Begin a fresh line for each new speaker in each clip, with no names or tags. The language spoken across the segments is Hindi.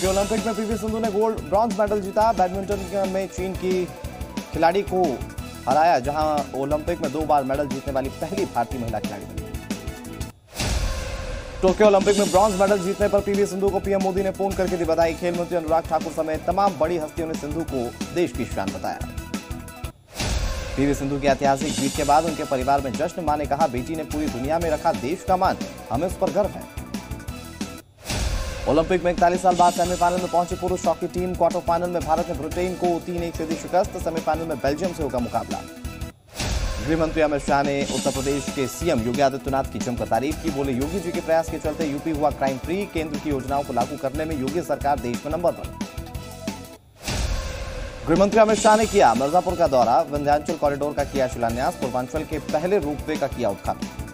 टोक्यो ओलंपिक में पीवी सिंधु ने गोल्ड, ब्रॉन्ज मेडल जीता। बैडमिंटन में चीन की खिलाड़ी को हराया, जहाँ ओलंपिक में दो बार मेडल जीतने वाली पहली भारतीय महिला खिलाड़ी बनी। टोक्यो ओलंपिक में ब्रॉन्ज मेडल जीतने पर पीवी सिंधु को पीएम मोदी ने फ़ोन करके दी बधाई। खेल मंत्री अनुराग ठाकुर समेत तमाम बड़ी हस्तियों ने सिंधु को देश की शान बताया। पीवी सिंधु की ऐतिहासिक जीत के बाद उनके परिवार में जश्न माँ ने कहा, बेटी ने पूरी दुनिया में रखा देश का मान, हमें उस पर गर्व है। ओलंपिक में इकतालीस साल बाद सेमीफाइनल में पहुँची पुरुष हॉकी टीम क्वार्टर फाइनल में भारत ने ब्रिटेन को तीन एक से दी शिकस्त। सेमीफाइनल में बेल्जियम से होगा मुकाबला। गृहमंत्री अमित शाह ने उत्तर प्रदेश के सीएम योगी आदित्यनाथ की जमकर तारीफ़ की। बोले, योगी जी के प्रयास के चलते यूपी हुआ क्राइम फ्री। केंद्र की योजनाओं को लागू करने में योगी सरकार देश में नंबर वन। गृहमंत्री अमित शाह ने किया मिर्जापुर का दौरा। विंध्याचल कॉरिडोर का किया शिलान्यास। पूर्वांचल के पहले रोपवे का किया उद्घाटन।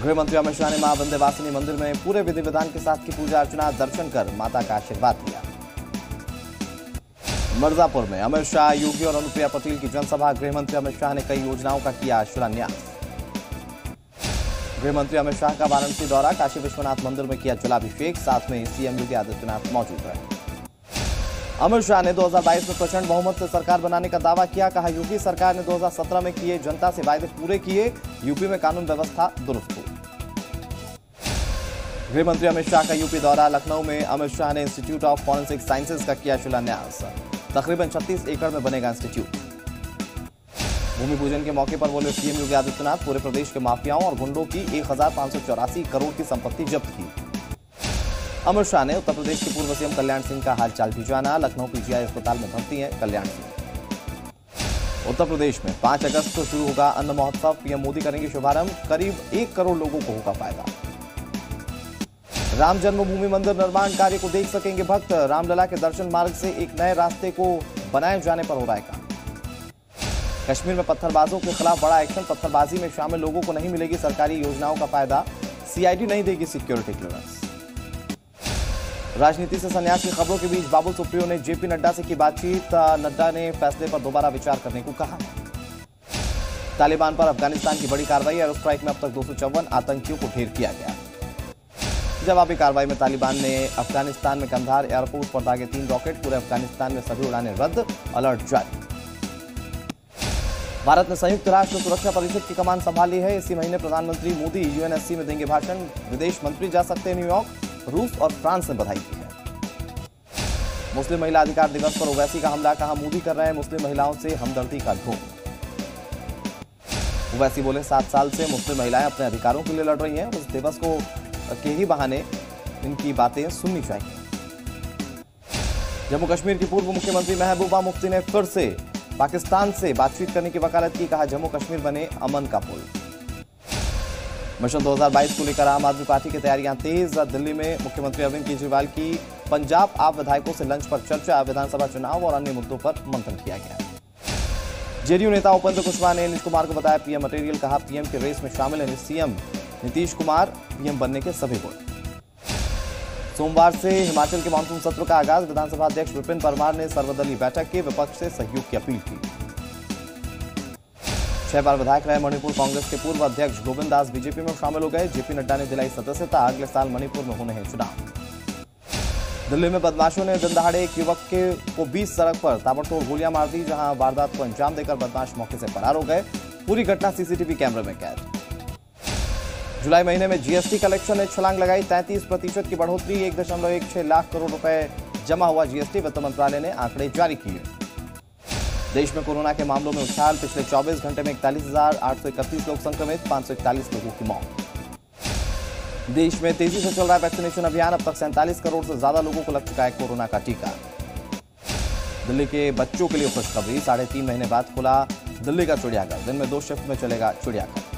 गृह मंत्री अमित शाह ने माँ विंध्यवासिनी मंदिर में पूरे विधि विधान के साथ की पूजा अर्चना, दर्शन कर माता का आशीर्वाद लिया। मिर्जापुर में अमित शाह, योगी और अनुप्रिया पटेल की जनसभा। गृह मंत्री अमित शाह ने कई योजनाओं का किया शिलान्यास। गृह मंत्री अमित शाह का वाराणसी दौरा, काशी विश्वनाथ मंदिर में किया जलाभिषेक, साथ में सीएम योगी आदित्यनाथ मौजूद रहे। अमित शाह ने 2022 में प्रचंड बहुमत से सरकार बनाने का दावा किया। कहा यूपी सरकार ने 2017 में किए जनता से वायदे पूरे किए। यूपी में कानून व्यवस्था दुरुस्त हो गृह मंत्री अमित शाह का यूपी दौरा, लखनऊ में अमित शाह ने इंस्टीट्यूट ऑफ़ फॉरेंसिक साइंसेज का किया शिलान्यास। तकरीबन 36 एकड़ में बनेगा इंस्टीट्यूट भूमि पूजन के मौके पर बोले सीएम योगी आदित्यनाथ, पूरे प्रदेश के माफियाओं और गुंडों की एक करोड़ की संपत्ति जब्त की। अमित शाह ने उत्तर प्रदेश के पूर्व सीएम कल्याण सिंह का हालचाल भी जाना। लखनऊ पीजीआई अस्पताल में भर्ती हैं कल्याण सिंह। उत्तर प्रदेश में 5 अगस्त को शुरू होगा अन्न महोत्सव। पीएम मोदी करेंगे शुभारंभ। करीब एक करोड़ लोगों को होगा फ़ायदा। राम जन्मभूमि मंदिर निर्माण कार्य को देख सकेंगे भक्त। रामलला के दर्शन मार्ग से एक नए रास्ते को बनाए जाने पर हो रहा है काम। कश्मीर में पत्थरबाजों के खिलाफ बड़ा एक्शन। पत्थरबाजी में शामिल लोगों को नहीं मिलेगी सरकारी योजनाओं का फ़ायदा। सीआईडी नहीं देगी सिक्योरिटी क्लियरेंस। राजनीति से संन्यास की खबरों के बीच बाबुल सुप्रियो ने जेपी नड्डा से की बातचीत। नड्डा ने फैसले पर दोबारा विचार करने को कहा। तालिबान पर अफ़गानिस्तान की बड़ी कार्रवाई। एयर स्ट्राइक में अब तक दो सौ चौवन आतंकियों को ढेर किया गया। जवाबी कार्रवाई में तालिबान ने अफ़गानिस्तान में कंधार एयरपोर्ट पर दागे तीन रॉकेट, पूरे अफ़गानिस्तान में सभी उड़ानें रद्द, अलर्ट जारी। भारत ने संयुक्त राष्ट्र सुरक्षा परिषद की कमान संभाली है। इसी महीने प्रधानमंत्री मोदी यूएनएससी में देंगे भाषण। विदेश मंत्री जा सकते हैं न्यूयॉर्क, रूस और फ्रांस ने बधाई की है। मुस्लिम महिला अधिकार दिवस पर ओवैसी का हमला, कहा मोदी कर रहे हैं मुस्लिम महिलाओं से हमदर्दी का ढोंग ओवैसी बोले, सात साल से मुस्लिम महिलाएँ अपने अधिकारों के लिए लड़ रही हैं उस दिवस को के ही बहाने इनकी बातें सुननी चाहिए। जम्मू कश्मीर की पूर्व मुख्यमंत्री महबूबा मुफ्ती ने फिर से पाकिस्तान से बातचीत करने की वकालत की, कहा जम्मू कश्मीर बने अमन का पुल। मिशन 2022 को लेकर आम आदमी पार्टी की तैयारियाँ तेज, दिल्ली में मुख्यमंत्री अरविंद केजरीवाल की पंजाब आप विधायकों से लंच पर चर्चा, विधानसभा चुनाव और अन्य मुद्दों पर मंथन किया गया। जेडीयू नेता उपेंद्र कुशवाहा ने नीतीश कुमार को बताया, पीएम मटेरियल, कहा पीएम के रेस में शामिल है, सीएम नीतीश कुमार, पीएम बनने के सभी गुण सोमवार से हिमाचल के मानसून सत्र का आगाज़, विधानसभा अध्यक्ष विपिन परमार ने सर्वदलीय बैठक के, विपक्ष से सहयोग की अपील की। छह बार विधायक रहे मणिपुर कांग्रेस के पूर्व अध्यक्ष गोविंद दास बीजेपी में शामिल हो गए। जेपी नड्डा ने दिलाई सदस्यता, अगले साल मणिपुर में होने हैं चुनाव। दिल्ली में बदमाशों ने दिन दहाड़े एक युवक के, को बीच सड़क पर ताबड़तोड़ गोलियाँ मार दी, जहाँ वारदात को अंजाम देकर बदमाश मौके से फरार हो गए। पूरी घटना सीसीटीवी कैमरे में कैद। जुलाई महीने में जीएसटी कलेक्शन ने छलांग लगाई। तैंतीस प्रतिशत की बढ़ोतरी, एक दशमलव एक छह लाख करोड़ रुपए जमा हुआ जीएसटी वित्त मंत्रालय ने आंकड़े जारी किए। देश में कोरोना के मामलों में उछाल, पिछले 24 घंटे में इकतालीस हज़ार आठ सौ इकतीस लोग संक्रमित, पाँच सौ इकतालीस लोगों की मौत। देश में तेज़ी से चल रहा है वैक्सीनेशन अभियान, अब तक सैंतालीस करोड़ से ज़्यादा लोगों को लग चुका है कोरोना का टीका। दिल्ली के बच्चों के लिए खुशखबरी, साढ़े तीन महीने बाद खुला दिल्ली का चिड़ियाघर। दिन में दो शिफ्ट में चलेगा चिड़ियाघर।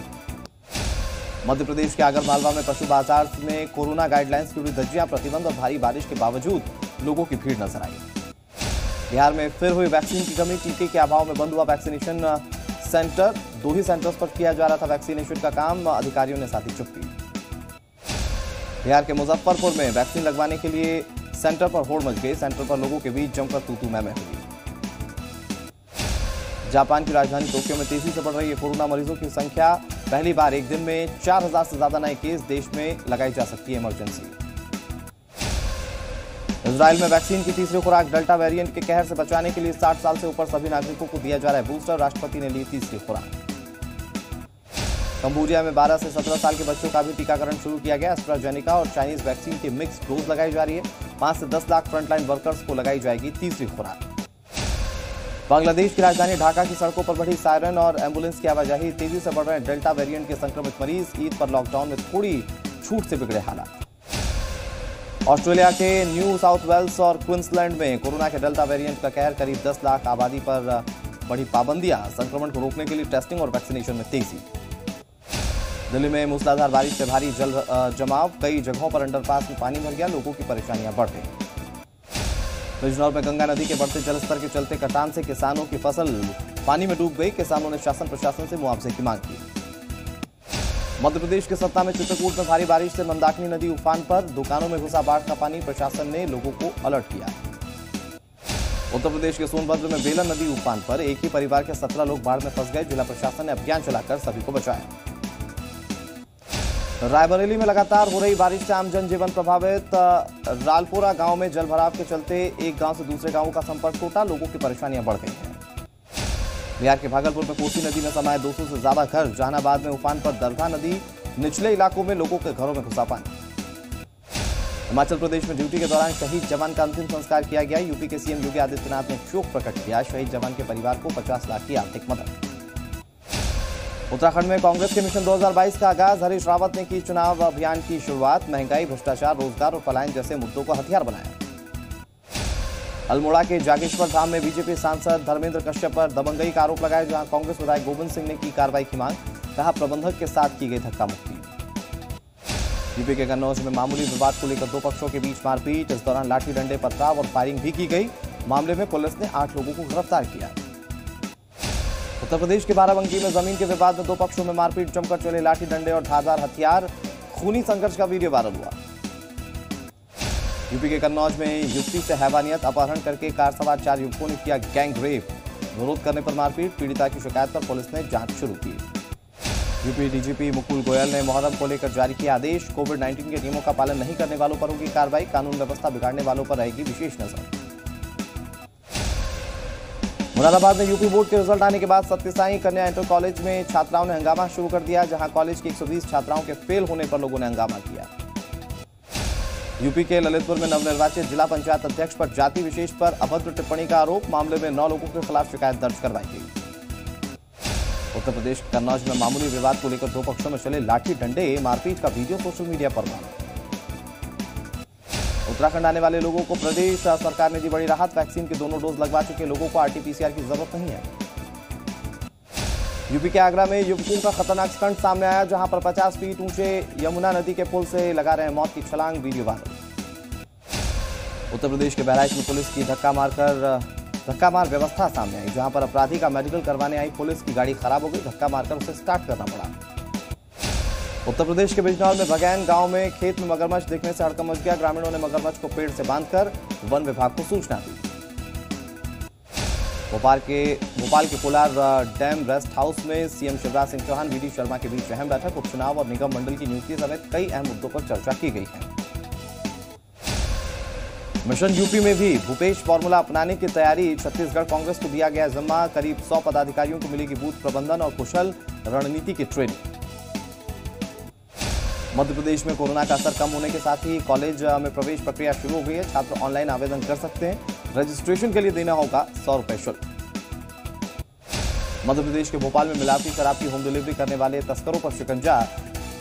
मध्य प्रदेश के आगर मालवा में पशु बाज़ार में कोरोना गाइडलाइंस की उड़ी धज्जियाँ, प्रतिबंध और भारी बारिश के बावजूद लोगों की भीड़ नज़र आई। बिहार में फिर हुई वैक्सीन की कमी, टीके के अभाव में बंद हुआ वैक्सीनेशन सेंटर। दो ही सेंटर्स पर किया जा रहा था वैक्सीनेशन का काम, अधिकारियों ने साथी चुप्पी। बिहार के मुजफ्फरपुर में वैक्सीन लगवाने के लिए सेंटर पर होड़ मच गई। सेंटर पर लोगों के बीच जमकर तूतू मैं हुई। जापान की राजधानी टोक्यो में तेज़ी से बढ़ रही है कोरोना मरीजों की संख्या। पहली बार एक दिन में 4000 से ज़्यादा नए केस देश में लगाई जा सकती है इमरजेंसी। इसराइल में वैक्सीन की तीसरी खुराक डेल्टा वेरिएंट के कहर से बचाने के लिए 60 साल से ऊपर सभी नागरिकों को दिया जा रहा है बूस्टर। राष्ट्रपति ने ली तीसरी खुराक। कंबोडिया में 12 से 17 साल के बच्चों का भी टीकाकरण शुरू किया गया। एस्ट्राजेनिका और चाइनीज़ वैक्सीन की मिक्स डोज लगाई जा रही है। पाँच से दस लाख फ्रंटलाइन वर्कर्स को लगाई जाएगी तीसरी खुराक। बांग्लादेश की राजधानी ढाका की सड़कों पर बढ़ी सायरन और एंबुलेंस की आवाजाही। तेज़ी से बढ़ रहे डेल्टा वेरिएंट के संक्रमित मरीज़। ईद पर लॉकडाउन में थोड़ी छूट से बिगड़े हालात। ऑस्ट्रेलिया के न्यू साउथ वेल्स और क्विंसलैंड में कोरोना के डेल्टा वेरिएंट का कहर, करीब 10 लाख आबादी पर बढ़ी पाबंदियाँ। संक्रमण को रोकने के लिए टेस्टिंग और वैक्सीनेशन में तेज़ी। दिल्ली में मूसलाधार बारिश से भारी जल जमाव। कई जगहों पर अंडरपास में पानी भर गया। लोगों की परेशानियाँ बढ़ गई। बिजनौर में गंगा नदी के बढ़ते जलस्तर के चलते कटान से किसानों की फ़सल पानी में डूब गई। किसानों ने शासन प्रशासन से मुआवजे की मांग की। मध्य प्रदेश के सत्ता में चित्रकूट में भारी बारिश से मंदाकिनी नदी उफान पर। दुकानों में घुसा बाढ़ का पानी, प्रशासन ने लोगों को अलर्ट किया। उत्तर प्रदेश के सोनभद्र में बेलन नदी उफान पर। एक ही परिवार के सत्रह लोग बाढ़ में फंस गए। जिला प्रशासन ने अभियान चलाकर सभी को बचाया। रायबरेली में लगातार हो रही बारिश से आम जनजीवन प्रभावित। रालपुरा गाँव में जलभराव के चलते एक गाँव से दूसरे गाँवों का संपर्क टूटा, लोगों की परेशानियाँ बढ़ गई हैं। बिहार के भागलपुर में कोसी नदी में समाये 200 से ज़्यादा घर, जहानाबाद में उफान पर दरधा नदी, निचले इलाकों में लोगों के घरों में घुसा पानी। हिमाचल प्रदेश में ड्यूटी के दौरान शहीद जवान का अंतिम संस्कार किया गया। यूपी के सीएम योगी आदित्यनाथ ने शोक प्रकट किया। शहीद जवान के परिवार को पचास लाख की आर्थिक मदद। उत्तराखंड में कांग्रेस के मिशन 2022 का आगाज़, हरीश रावत ने की चुनाव अभियान की शुरुआत, महँगाई, भ्रष्टाचार, रोज़गार और पलायन जैसे मुद्दों को हथियार बनाया। अल्मोड़ा के जागेश्वर धाम में बीजेपी सांसद धर्मेंद्र कश्यप पर दबंगई का आरोप लगाया, जहाँ कांग्रेस विधायक गोविंद सिंह ने की कार्रवाई की मांग, कहा प्रबंधक के साथ की गई धक्का मुक्ति यूपी के कन्नौज में मामूली विवाद को लेकर दो पक्षों के बीच मारपीट, इस दौरान लाठी डंडे पथराव और फायरिंग भी की गई। मामले में पुलिस ने आठ लोगों को गिरफ़्तार किया उत्तर प्रदेश के बाराबंकी में ज़मीन के विवाद में दो पक्षों में मारपीट, जमकर चले लाठी डंडे और धारदार हथियार। खूनी संघर्ष का वीडियो वायरल हुआ। यूपी के कन्नौज में युवती से हैवानियत अपहरण करके कार सवार चार युवकों ने किया गैंग रेप। विरोध करने पर मारपीट, पीड़िता की शिकायत पर पुलिस ने जाँच शुरू की। यूपी डीजीपी मुकुल गोयल ने मुहर्रम को लेकर जारी किया आदेश। कोविड 19 के नियमों का पालन नहीं करने वालों पर होगी कार्रवाई। कानून व्यवस्था बिगाड़ने वालों पर रहेगी विशेष नज़र। मुरादाबाद में यूपी बोर्ड के रिज़ल्ट आने के बाद सत्यसाई कन्या इंटर कॉलेज में छात्राओं ने हंगामा शुरू कर दिया, जहाँ कॉलेज की 120 छात्राओं के फेल होने पर लोगों ने हंगामा किया। यूपी के ललितपुर में नवनिर्वाचित जिला पंचायत अध्यक्ष पर जाति विशेष पर अभद्र टिप्पणी का आरोप, मामले में नौ लोगों के खिलाफ शिकायत दर्ज करवाई गई। उत्तर प्रदेश, कन्नौज में मामूली विवाद को लेकर दो पक्षों में चले लाठी डंडे, मारपीट का वीडियो सोशल मीडिया पर बना उत्तराखंड आने वाले लोगों को प्रदेश सरकार ने दी बड़ी राहत। वैक्सीन के दोनों डोज लगवा चुके लोगों को आरटीपीसीआर की ज़रूरत नहीं है। यूपी के आगरा में युवकों का खतरनाक स्टंट सामने आया, जहाँ पर 50 फीट ऊँचे यमुना नदी के पुल से लगा रहे मौत की छलांग, वीडियो वायरल। उत्तर प्रदेश के बहराइच में पुलिस की धक्का मारकर, धक्का मार व्यवस्था सामने आई, जहाँ पर अपराधी का मेडिकल करवाने आई, पुलिस की गाड़ी खराब हो गई, धक्का मारकर उसे स्टार्ट करना पड़ा। उत्तर प्रदेश के बिजनौर में बगैन गाँव में खेत में मगरमच्छ देखने से हड़कम मच गया। ग्रामीणों ने मगरमच्छ को पेड़ से बांधकर वन विभाग को सूचना दी। भोपाल के भोपाल के कोलार डैम रेस्ट हाउस में सीएम शिवराज सिंह चौहान वीडी शर्मा के बीच अहम बैठक। उपचुनाव और निगम मंडल की नियुक्ति समेत कई अहम मुद्दों पर चर्चा की गई है। मिशन यूपी में भी भूपेश फॉर्मूला अपनाने की तैयारी। छत्तीसगढ़ कांग्रेस को दिया गया जिम्मा। करीब 100 पदाधिकारियों को मिलेगी बूथ प्रबंधन और कुशल रणनीति की ट्रेनिंग। मध्य प्रदेश में कोरोना का असर कम होने के साथ ही कॉलेज में प्रवेश प्रक्रिया शुरू हो गई है। छात्र ऑनलाइन आवेदन कर सकते हैं। रजिस्ट्रेशन के लिए देना होगा सौ रुपए शुल्क। मध्य प्रदेश के भोपाल में मिलावटी शराब की होम डिलीवरी करने वाले तस्करों पर शिकंजा।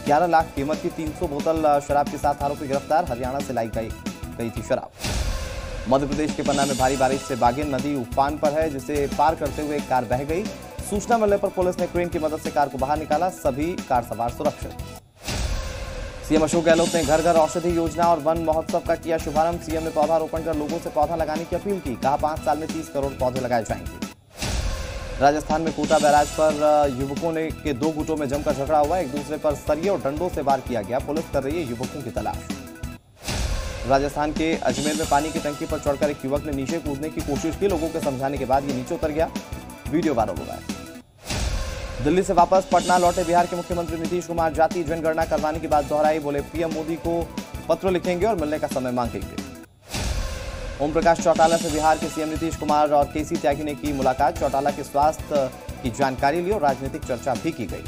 11 लाख कीमत की 300 बोतल शराब के साथ आरोपी गिरफ़्तार, हरियाणा से लाई गई गई थी शराब। मध्य प्रदेश के पन्ना में भारी बारिश से बागेन नदी उफान पर है, जिसे पार करते हुए एक कार बह गई। सूचना मिलने पर पुलिस ने क्रेन की मदद से कार को बाहर निकाला, सभी कार सवार सुरक्षित। सीएम अशोक गहलोत ने घर घर औषधि योजना और वन महोत्सव का किया शुभारंभ। सीएम ने पौधारोपण कर लोगों से पौधा लगाने की अपील की। कहा, पाँच साल में तीस करोड़ पौधे लगाए जाएँगे। राजस्थान में कोटा बैराज पर युवकों ने के दो गुटों में जमकर झगड़ा हुआ। एक दूसरे पर सरिये और डंडों से वार किया गया। पुलिस कर रही है युवकों की तलाश। राजस्थान के अजमेर में पानी की टंकी पर चढ़कर एक युवक ने नीचे कूदने की कोशिश की। लोगों के समझाने के बाद ये नीचे उतर गया। वीडियो वायरल हो है। दिल्ली से वापस पटना लौटे बिहार के मुख्यमंत्री नीतीश कुमार। जाति जनगणना करवाने की बात दोहराई, बोले पीएम मोदी को पत्र लिखेंगे और मिलने का समय मांगेंगे। ओम प्रकाश चौटाला से बिहार के सीएम नीतीश कुमार और केसी त्यागी ने की मुलाकात। चौटाला के स्वास्थ्य की जानकारी ली और राजनीतिक चर्चा भी की गई।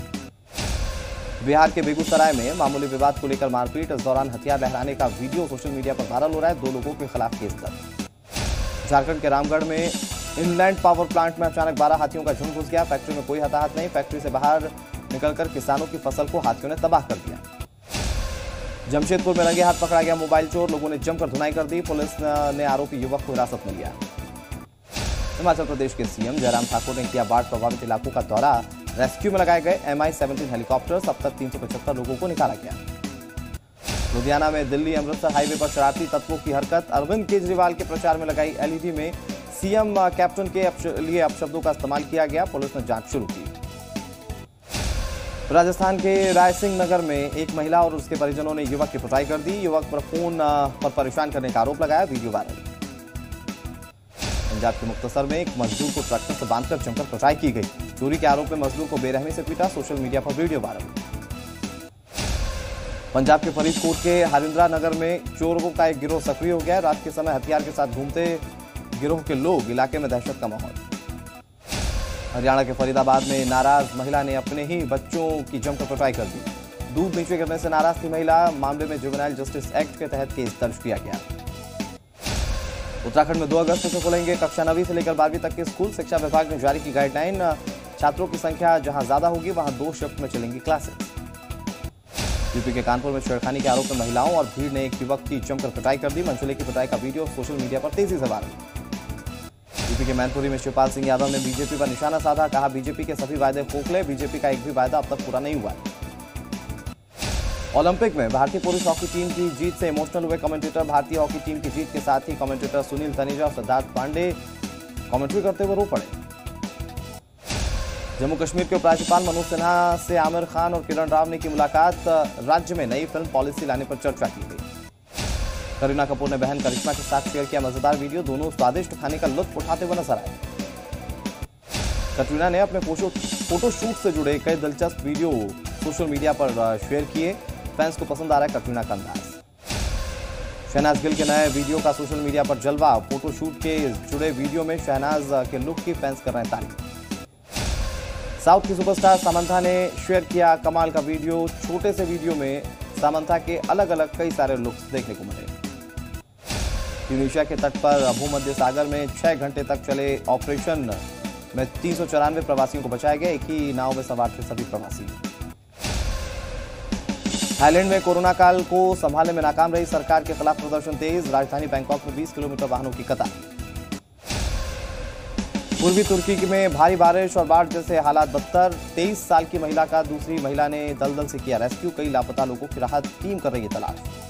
बिहार के बेगूसराय में मामूली विवाद को लेकर मारपीट। इस दौरान हथियार लहराने का वीडियो सोशल मीडिया पर वायरल हो रहा है। दो लोगों के खिलाफ केस दर्ज। झारखंड के रामगढ़ में इनलैंड पावर प्लांट में अचानक बारह हाथियों का झुंड घुस गया। फैक्ट्री में कोई हताहत नहीं, फैक्ट्री से बाहर निकलकर किसानों की फ़सल को हाथियों ने तबाह कर दिया। जमशेदपुर में रंगे हाथ पकड़ा गया मोबाइल चोर, लोगों ने जमकर धुनाई कर दी, पुलिस ने आरोपी युवक को हिरासत में लिया। हिमाचल प्रदेश के सीएम जयराम ठाकुर ने किया बाढ़ प्रभावित इलाकों का दौरा। रेस्क्यू में लगाए गए एमआई सेवनटीन हेलीकॉप्टर अब तक तीन सौ पचहत्तर लोगों को निकाला गया। लुधियाना में दिल्ली अमृतसर हाईवे पर शरारती तत्वों की हरकत। अरविंद केजरीवाल के प्रचार में लगाई एलईडी में सीएम कैप्टन के लिए अपशब्दों का इस्तेमाल किया गया। पुलिस ने जाँच शुरू की। राजस्थान के रायसिंह नगर में एक महिला और उसके परिजनों ने युवक की पिटाई कर दी। युवक पर फ़ोन पर परेशान करने का आरोप लगाया। Video viral. पंजाब के मुक्तसर में एक मजदूर को ट्रैक्टर से बांधकर जमकर पिटाई की गई। चोरी के आरोप में मजदूर को बेरहमी से पीटा। सोशल मीडिया पर वीडियो वायरल। पंजाब के फरीदकोट के हरिंद्रा नगर में चोरों का एक गिरोह सक्रिय हो गया। रात के समय हथियार के साथ घूमते गिरोह के लोग इलाके में दहशत का माहौल। हरियाणा के फरीदाबाद में नाराज़ महिला ने अपने ही बच्चों की जमकर पिटाई कर दी। दूध नीचे गिरने से नाराज़ थी महिला। मामले में जुवेनाइल जस्टिस एक्ट के तहत केस दर्ज किया गया। उत्तराखंड में 2 अगस्त से खुलेंगे कक्षा नवी से लेकर बारहवीं तक के स्कूल। शिक्षा विभाग ने जारी की गाइडलाइन। छात्रों की संख्या जहाँ ज़्यादा होगी, वहाँ दो शिफ्ट में चलेंगी क्लासेस। यूपी के कानपुर में छेड़खानी के आरोप में महिलाओं और भीड़ ने एक युवक की जमकर पिटाई कर दी। मंचले की पिटाई का वीडियो सोशल मीडिया पर तेज़ी से वायरल। यूपी के मैनपुरी में शिवपाल सिंह यादव ने बीजेपी पर निशाना साधा, कहा, बीजेपी के सभी वायदे खोखले बीजेपी का एक भी वायदा अब तक पूरा नहीं हुआ ओलंपिक में भारतीय पुरुष हॉकी टीम की जीत से इमोशनल हुए कमेंटेटर, भारतीय हॉकी टीम की जीत के साथ ही कमेंटेटर सुनील तनेजा और सिद्धार्थ पांडे कमेंट्री करते हुए रो पड़े। जम्मू कश्मीर के उपराज्यपाल मनोज सिन्हा से आमिर खान और किरण राव ने की मुलाकात, राज्य में नई फ़िल्म पॉलिसी लाने पर चर्चा की गई। करीना कपूर ने बहन करिश्मा के साथ शेयर किया मज़ेदार वीडियो। दोनों स्वादिष्ट खाने का लुत्फ उठाते हुए नज़र आए। कटरीना ने अपने फोटोशूट से जुड़े कई दिलचस्प वीडियो सोशल मीडिया पर शेयर किए। फैंस को पसंद आ रहा है कटरीना का अंदाज। शहनाज गिल के नए वीडियो का सोशल मीडिया पर जलवा। फोटोशूट के जुड़े वीडियो में शहनाज के लुक की फैंस कर रहे हैं तारीफ़। साउथ की सुपरस्टार सामंथा ने शेयर किया कमाल का वीडियो। छोटे से वीडियो में सामंथा के अलग अलग कई सारे लुक्स देखने को मिले। ट्यूनिशिया के तट पर भूमध्य सागर में छह घंटे तक चले ऑपरेशन, में तीन सौ चौरानवे प्रवासियों को बचाया गया। एक ही नाव में सवार थे सभी प्रवासी। थाईलैंड में कोरोना काल को संभालने में नाकाम रही सरकार के खिलाफ प्रदर्शन तेज। राजधानी बैंकॉक में 20 किलोमीटर वाहनों की कतार। पूर्वी तुर्की में भारी बारिश और बाढ़ जैसे हालात बदतर। 23 साल की महिला का दूसरी महिला ने दलदल से किया रेस्क्यू। कई लापता लोगों की राहत। टीम कर रही है तलाश।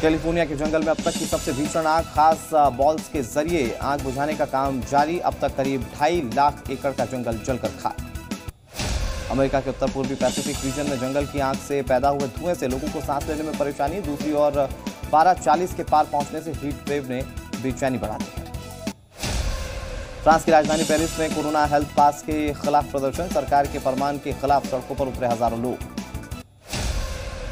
कैलिफ़ोर्निया के जंगल में अब तक की सबसे भीषण आग, खास बॉल्स के ज़रिए आग बुझाने का काम जारी। अब तक करीब ढाई लाख एकड़ का जंगल जलकर खाक। अमेरिका के उत्तर पूर्वी पैसिफिक रीजन में जंगल की आग से पैदा हुए धुएँ से लोगों को सांस लेने में परेशानी, दूसरी ओर बारह चालीस के पार पहुँचने से हीट वेव ने बेचैनी बढ़ा दी फ्रांस की राजधानी पेरिस में कोरोना हेल्थ पास के खिलाफ प्रदर्शन, सरकार के फरमान के खिलाफ सड़कों पर उतरे हज़ारों लोग।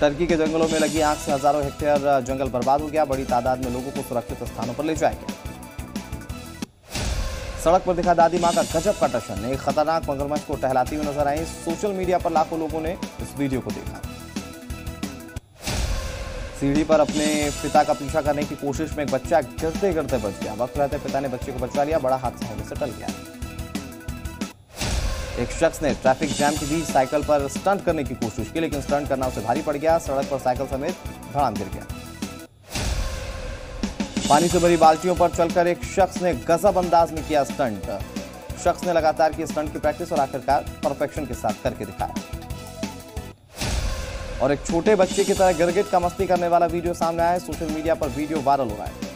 टर्की के जंगलों में लगी आग से हज़ारों हेक्टेयर जंगल बर्बाद हो गया। बड़ी तादाद में लोगों को सुरक्षित स्थानों पर ले जाया गया। सड़क पर दिखा दादी माँ का गजब का टशन एक खतरनाक मगरमच्छ को टहलाती हुई नज़र आई। सोशल मीडिया पर लाखों लोगों ने इस वीडियो को देखा। सीढ़ी पर अपने पिता का पीछा करने की कोशिश में एक बच्चा गिरते गिरते बच गया। वक्त रहते पिता ने बच्चे को बचा लिया। बड़ा हादसा होने से टल गया। एक शख्स ने ट्रैफ़िक जैम के बीच साइकिल पर स्टंट करने की कोशिश की, लेकिन स्टंट करना उसे भारी पड़ गया। सड़क पर साइकिल समेत धड़ाम गिर गया। पानी से भरी बाल्टियों पर चलकर एक शख्स ने गजब अंदाज में किया स्टंट शख्स ने लगातार की स्टंट की प्रैक्टिस और आखिरकार परफेक्शन के साथ करके दिखाया। और एक छोटे बच्चे की तरह गिरगिट का मस्ती करने वाला वीडियो सामने आया सोशल मीडिया पर वीडियो वायरल हो रहा है।